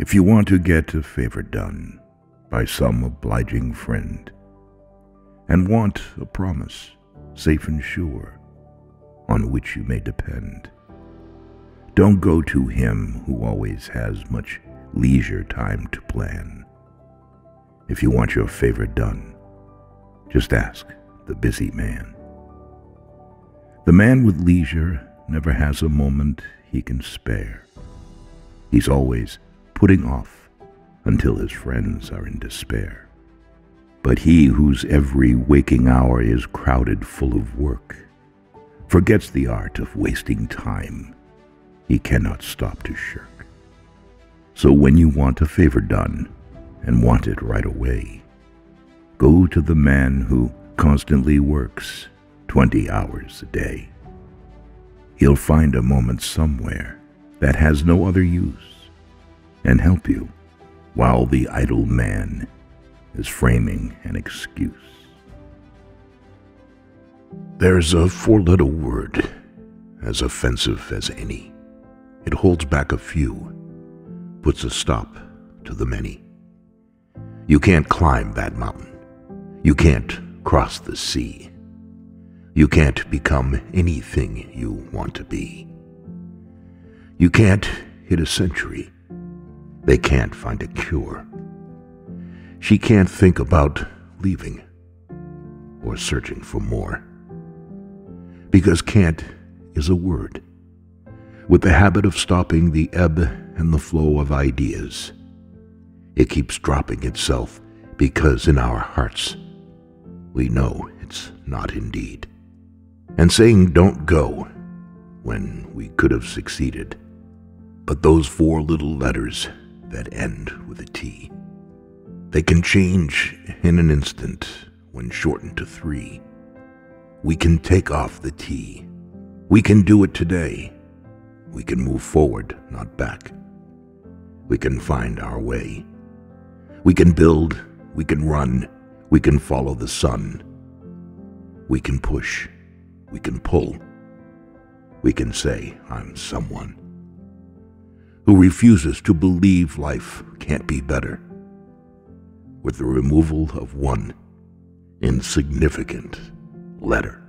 If you want to get a favor done by some obliging friend, and want a promise, safe and sure, on which you may depend, don't go to him who always has much leisure time to plan. If you want your favor done, just ask the busy man. The man with leisure never has a moment he can spare. He's always putting off until his friends are in despair. But he whose every waking hour is crowded full of work forgets the art of wasting time. He cannot stop to shirk. So when you want a favor done, and want it right away, go to the man who constantly works 20 hours a day. He'll find a moment somewhere that has no other use and help you while the idle man is framing an excuse. There's a four-letter word as offensive as any. It holds back a few, puts a stop to the many. You can't climb that mountain. You can't cross the sea. You can't become anything you want to be. You can't hit a century. They can't find a cure. She can't think about leaving or searching for more. Because can't is a word with the habit of stopping the ebb and the flow of ideas. It keeps dropping itself because in our hearts we know it's not indeed. And saying don't go when we could have succeeded. But those four little letters that end with a T, they can change in an instant when shortened to three. We can take off the T. We can do it today. We can move forward, not back. We can find our way. We can build, we can run, we can follow the sun. We can push, we can pull. We can say, I'm someone who refuses to believe life can't be better with the removal of one insignificant letter.